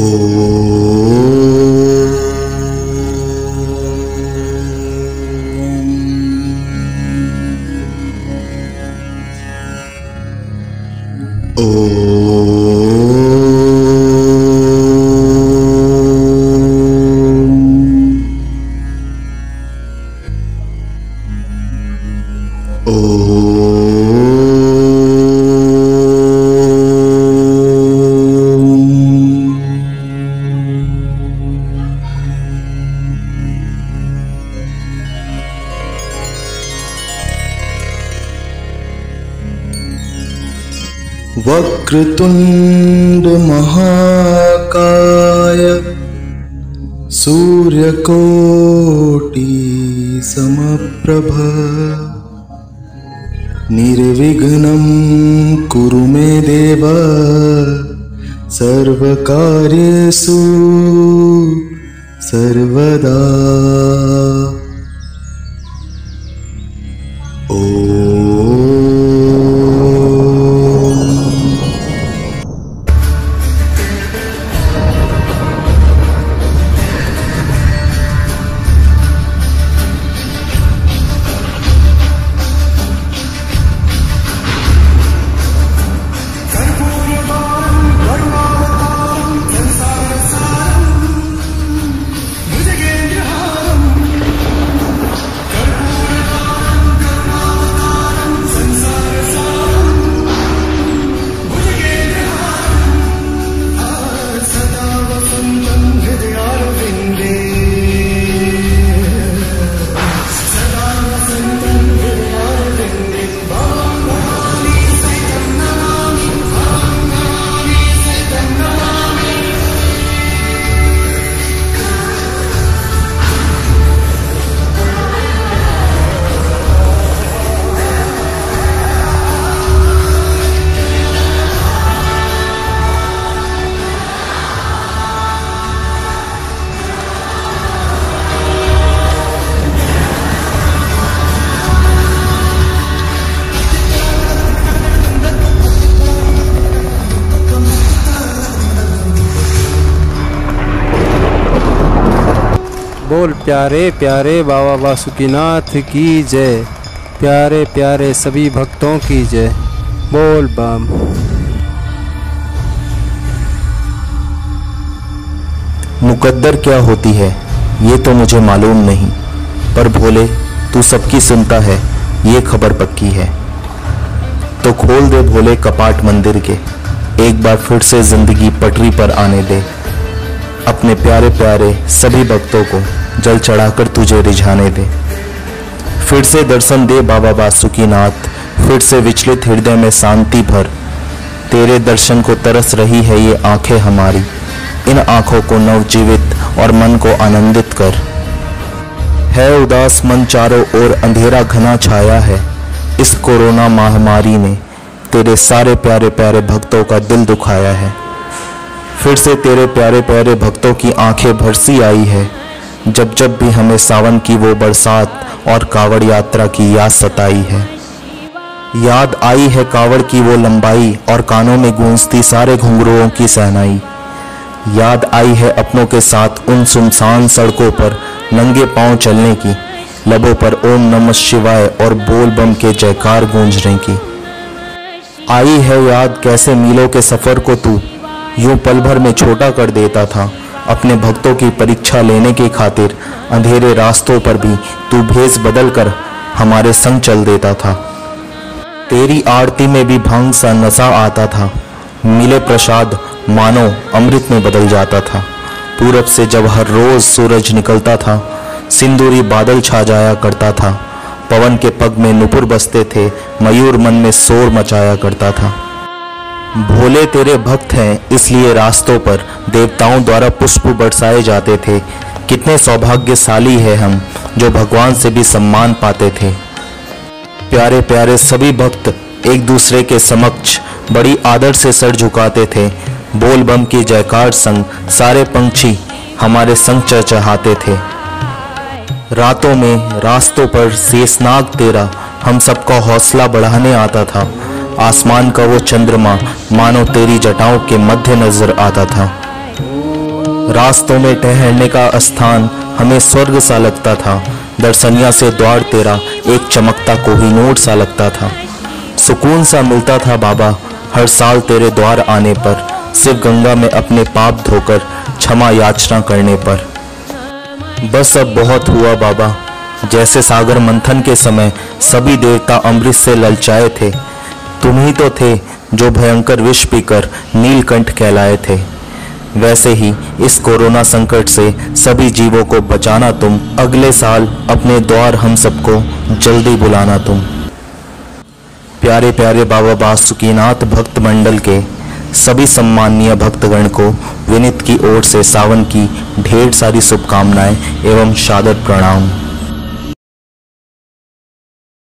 Oh. महाकाय सूर्यकोटि समप्रभ निर्विघ्नं कुरु मे देव सर्वकार्येषु सर्वदा बोल, प्यारे प्यारे बाबा वासुकीनाथ की जय। प्यारे प्यारे सभी भक्तों की जय। बोल, बम। मुकद्दर क्या होती है, ये तो मुझे मालूम नहीं। पर भोले, तू सबकी सुनता है, ये खबर पक्की है। तो खोल दे भोले कपाट मंदिर के, एक बार फिर से ज़िंदगी पटरी पर आने दे। अपने प्यारे प्यारे सभी भक्तों को जल चढ़ाकर तुझे रिझाने दे। फिर से दर्शन दे बाबा बासुकीनाथ, फिर से विचलित हृदय में शांति भर। तेरे दर्शन को तरस रही है ये आँखें हमारी। इन आँखों को नवजीवित और मन को आनंदित कर। है उदास मन चारों ओर अंधेरा घना छाया है। इस कोरोना महामारी ने तेरे सारे प्यारे प्यारे भक्तों का दिल दुखाया है। फिर से तेरे प्यारे प्यारे भक्तों की आँखें भरसी आई है। जब जब भी हमें सावन की वो बरसात और कावड़ यात्रा की याद सताई है। याद आई है कावड़ की वो लंबाई और कानों में गूंजती सारे घुंघरुओं की सहनाई। याद आई है अपनों के साथ उन सुनसान सड़कों पर नंगे पाँव चलने की, लबों पर ओम नमः शिवाय और बोल बम के जयकार गूंजने की। आई है याद कैसे मीलों के सफ़र को तू यूँ पल भर में छोटा कर देता था। अपने भक्तों की परीक्षा लेने की खातिर अंधेरे रास्तों पर भी तू भेस बदल कर हमारे संग चल देता था। तेरी आरती में भी भंग सा नशा आता था। मिले प्रसाद, मानो अमृत में बदल जाता था। पूरब से जब हर रोज सूरज निकलता था, सिंदूरी बादल छा जाया करता था। पवन के पग में नुपुर बसते थे, मयूर मन में शोर मचाया करता था। भोले तेरे भक्त हैं, इसलिए रास्तों पर देवताओं द्वारा पुष्प बरसाए जाते थे। कितने सौभाग्यशाली है हम, जो भगवान से भी सम्मान पाते थे। प्यारे प्यारे सभी भक्त एक दूसरे के समक्ष बड़ी आदर से सर झुकाते थे। बोल बम की जयकार संग सारे पंछी हमारे संग चहचहाते थे। रातों में रास्तों पर शेषनाग तेरा हम सबका हौसला बढ़ाने आता था। आसमान का वो चंद्रमा मानो तेरी जटाओं के मध्य नज़र आता था। रास्तों में ठहरने का स्थान हमें स्वर्ग सा लगता था। दर्शनिया से द्वार तेरा एक चमकता कोहिनूर सा लगता था। सुकून सा मिलता था बाबा, हर साल तेरे द्वार आने पर, सिर्फ़ गंगा में अपने पाप धोकर क्षमा याचना करने पर। बस अब बहुत हुआ बाबा, जैसे सागर मंथन के समय सभी देवता अमृत से ललचाए थे तुम ही तो थे जो भयंकर विष पीकर नीलकंठ कहलाए थे। वैसे ही इस कोरोना संकट से सभी जीवों को बचाना तुम, अगले साल अपने द्वार हम सबको जल्दी बुलाना तुम। प्यारे प्यारे बाबा बासुकीनाथ भक्त मंडल के सभी सम्माननीय भक्तगण को विनित की ओर से सावन की ढेर सारी शुभकामनाएँ एवं सादर प्रणाम।